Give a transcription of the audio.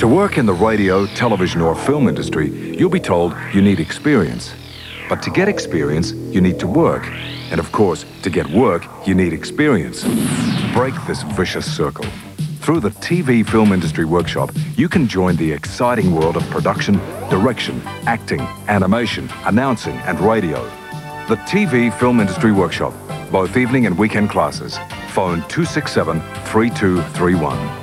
To work in the radio, television, or film industry, you'll be told you need experience. But to get experience, you need to work. And of course, to get work, you need experience. Break this vicious circle. Through the TV Film Industry Workshop, you can join the exciting world of production, direction, acting, animation, announcing, and radio. The TV Film Industry Workshop, both evening and weekend classes. Phone 267 3231.